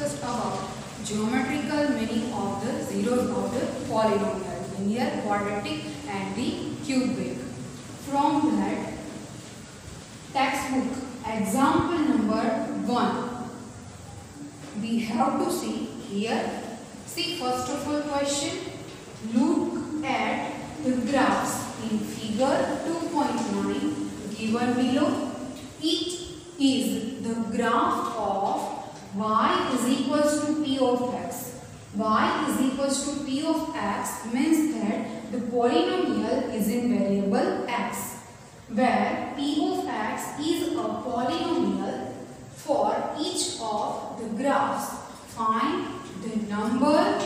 about geometrical meaning of the zeros of the polynomial, linear, quadratic and the cubic. From that textbook example number 1 we have to see here. See first of all question. Look at the graphs in figure 2.9 given below. Each is the graph of y is equals to p of x. y is equals to p of x means that the polynomial is in variable x where p of x is a polynomial for each of the graphs. Find the number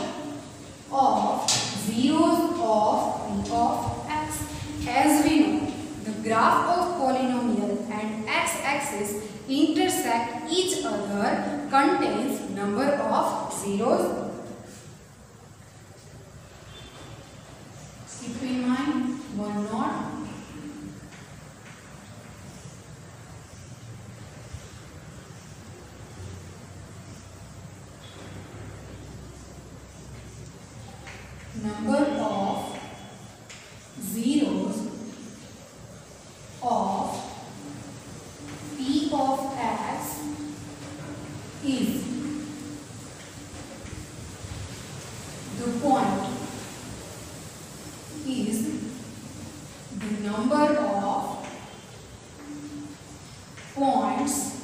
of zeros of p of x. As we know, the graph of polynomial and x-axis intersect each other contains number of zeros. Keep in mind one note. Number of zeros of p of x is the point is the number of points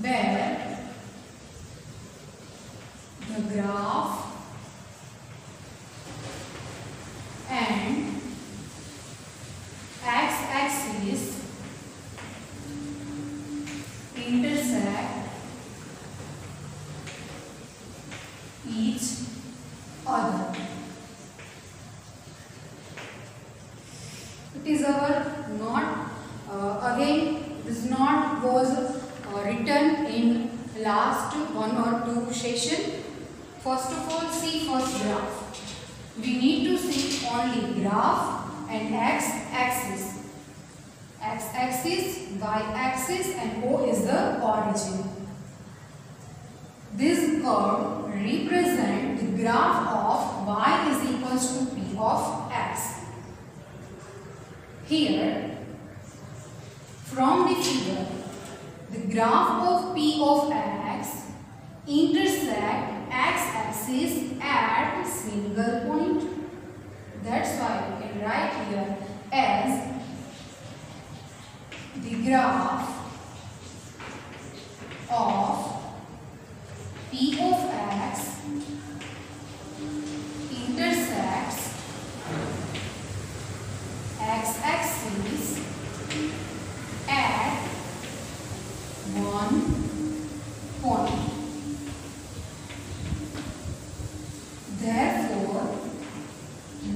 where the graph and x-axis intersect each other. It is our not uh, again this not was uh, written in last one or two session. First of all see first graph. We need to see only graph and x-axis. X-axis, y-axis and O is the origin. This curve represent the graph of y is equals to p of x. Here, from the figure, the graph of p of x intersect x-axis at single point. That's why we can write here as the graph of p of x intersects x-axis at one point. Therefore,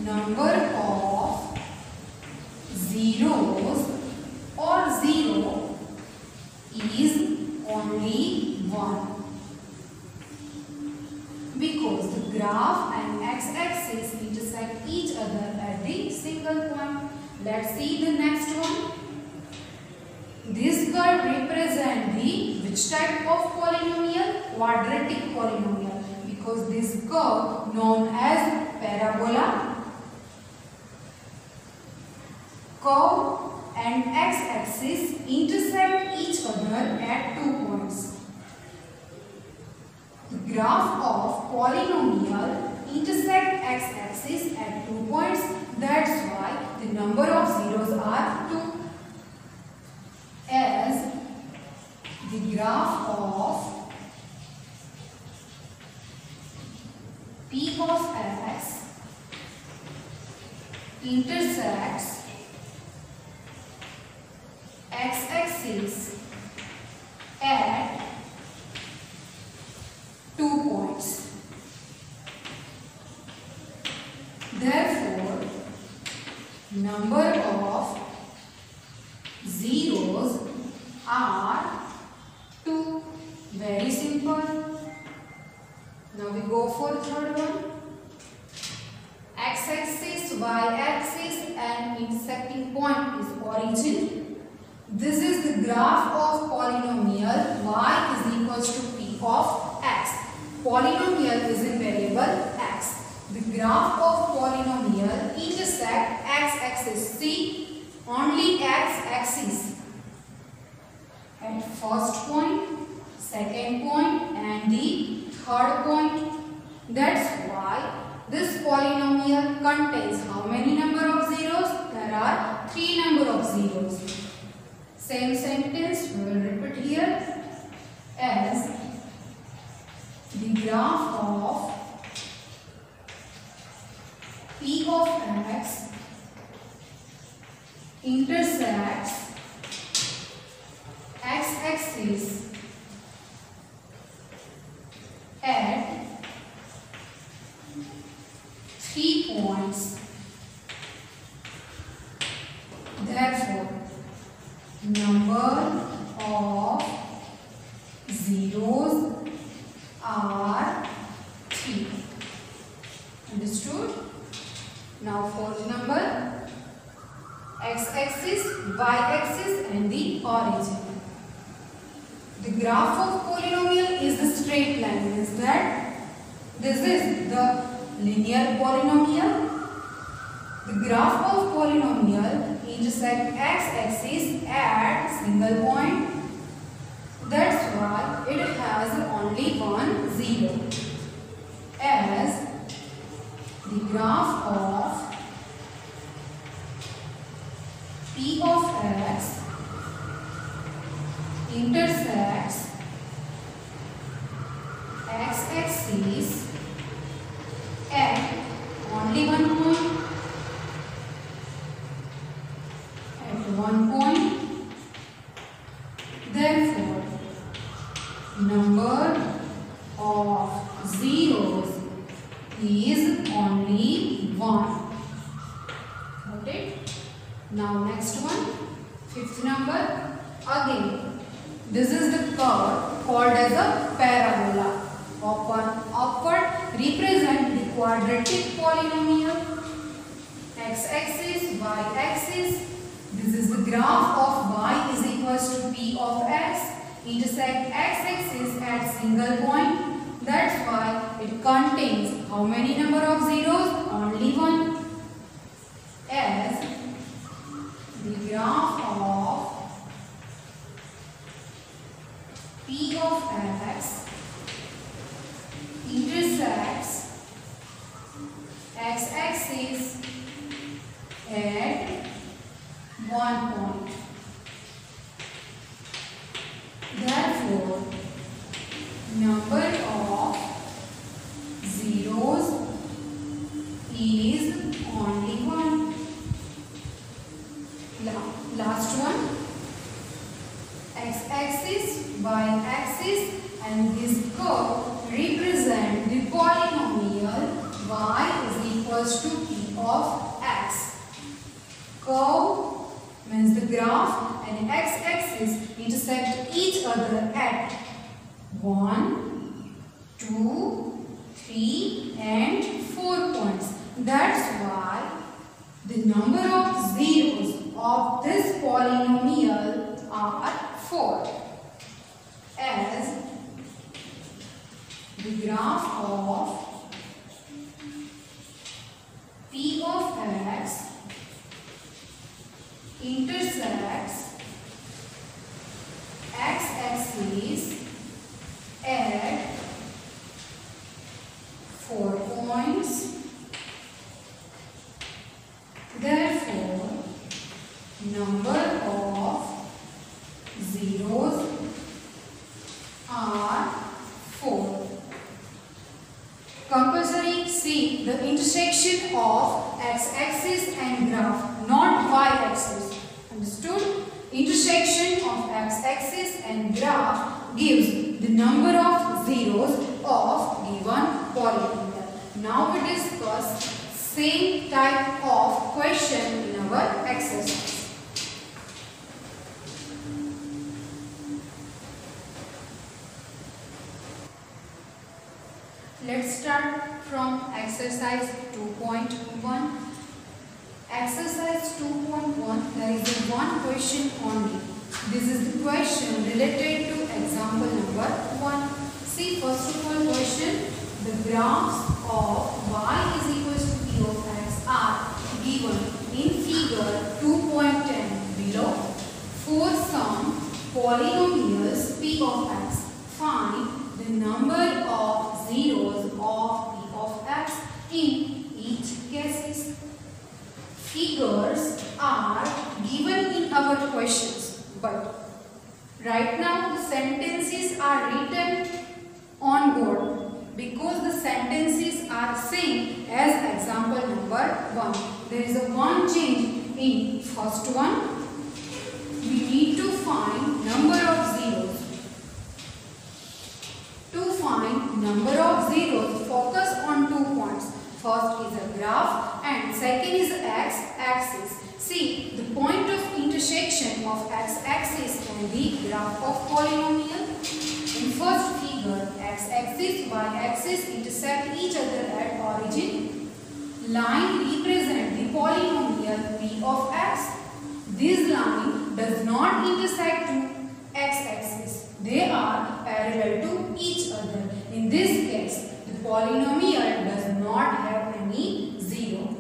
number of zeros or zero is only 1 because the graph and x-axis intersect each other at the single point. Let's see the next one. This curve represent the which type of polynomial? Quadratic polynomial because this curve known as parabola curve and x-axis intersect each other at two points. The graph of polynomial intersect x-axis at two points. That's why the number of zeros are 2. As the graph of p of x intersects x-axis at two points. Therefore, number of zeros are 2. Very simple. Now we go for third one. X-axis, Y-axis and intersecting point is origin. This is the graph of polynomial y is equals to p of x. Polynomial is in variable. The graph of polynomial intersect x-axis. See, only x-axis. At first point, second point and the third point. That's why this polynomial contains how many number of zeros? There are three number of zeros. Same sentence we will repeat here as the graph of p of x intersects x-axis at three points. Therefore, number of zeros are 3. Understood? Now fourth number x-axis, y-axis and the origin. The graph of polynomial is the straight line means that this is the linear polynomial. The graph of polynomial intersect x-axis at single point. That's why it has only one zero. As the graph of p of x intersects x-axis at only one point at one point therefore number of zeros is only one got it now next one fifth number. Again this is the curve called as a parabola. Upon upward represent the quadratic polynomial. X-axis y-axis this is the graph of y is equals to p of x. Intersect x-axis at single point. That's why it contains how many number of zeros? Only one. As graph of p of x intersects x-axis at one point. Therefore, number of zeros is only one. La- Last one x-axis, y-axis and this curve represent the polynomial y is equals to p of x. Curve means the graph and x-axis intersect each other at 1, 2, 3 and 4 points. That's why the number of zeros of this polynomial are 4 as the graph of p of x intersects x-axis at 4 points Therefore, number of zeros are 4. Compulsory see the intersection of x-axis and graph, not y-axis. Understood? Intersection of x-axis and graph gives the number of zeros of given polynomial. Now we discuss same type of question in our exercise. Let's start from exercise 2.1. Exercise 2.1 there is one question only. This is the question related to example number 1. See first of all question. Graphs of y is equals to p of x are given in figure 2.10 below. For some polynomials p of x, find the number of zeros of p of x in each cases. Figures are given in our questions but right now the sentences are written on board because the sentences are same as example number 1. There is a one change in first one. We need to find number of zeros. To find number of zeros, focus on two points. First is a graph and second is x-axis. See, the point of intersection of x-axis and the graph of polynomial. In first figure, x-axis, y-axis intersect each other at origin. Line represent the polynomial p of x. This line does not intersect to x-axis. They are parallel to each other. In this case, the polynomial does not have any zero.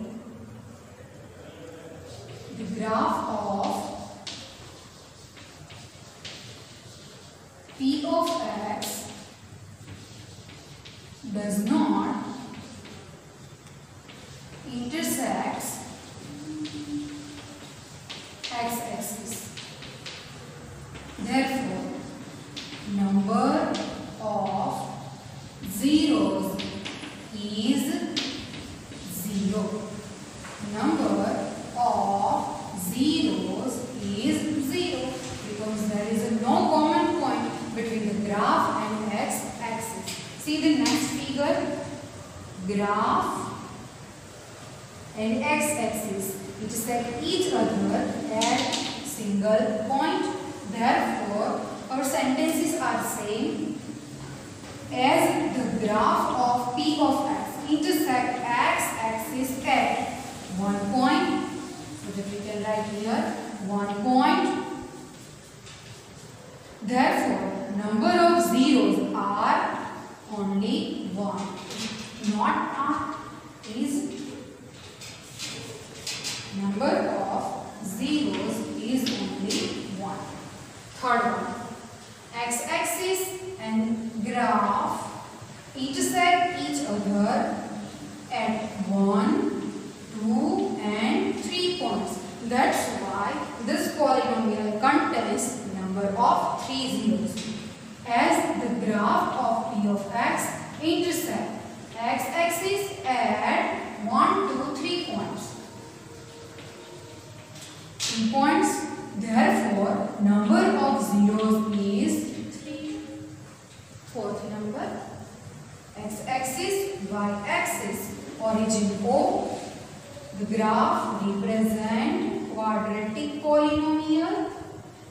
The graph of p of x does not intersects x-axis. Therefore, number of zeros is zero. Number of zeros is zero because there is no common point between the graph and x-axis. See the next? Graph and x-axis intersect each other at single point. Therefore, our sentences are same as the graph of p of x intersect x-axis at one point. So that we can write here one point. Therefore, number of zeros are only one. Not are is number of zeros is only one. Third one, x-axis and graph intersect each other at 1, 2 and 3 points. That's why this polynomial contains number of 3 zeros. As the graph of p of x intersect x-axis at 1, 2, 3 points. 3 points. Therefore, number of zeros is 3. Fourth number, x-axis, y-axis, origin O. The graph represent quadratic polynomial.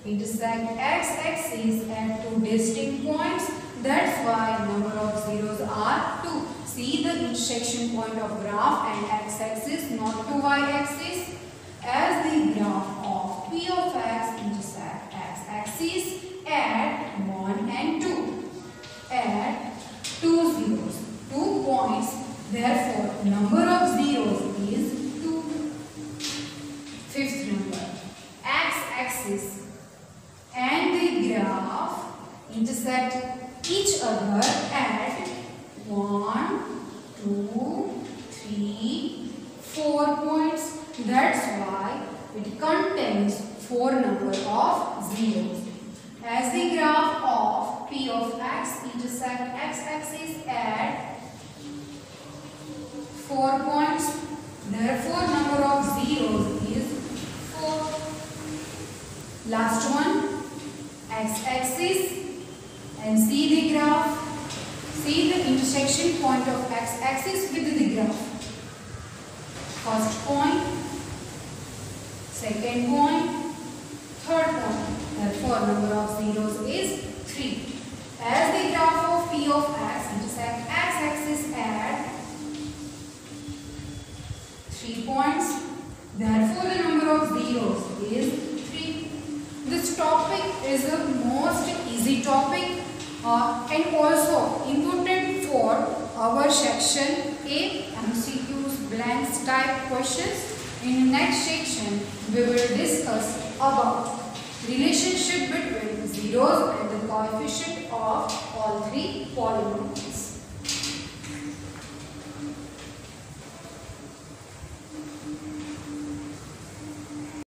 Intersect x-axis at two distinct points. That's why number of zeros are 2. See the intersection point of graph and x-axis, not to y-axis. As the graph of p of x intersect x-axis at 1 and 2. At two zeros, two points. Therefore, number of zeros is 2. Fifth number, x-axis and the graph intersect each other at 1, 2, 3, 4 points. That's why it contains 4 number of zeros. As the graph of p of x intersect x-axis at 4 points, therefore number of zeros is 4. Last one, x-axis and see the graph. See the intersection point of x-axis with the graph. First point, second point, third point. Therefore, number of zeros is 3. As the graph of p of x intersect x-axis at 3 points, therefore the number of zeros is 3. This topic is the most easy topic uh, and also important for our section A MCQs blanks type questions. In the next section we will discuss about relationship between zeros and the coefficient of all three polynomials.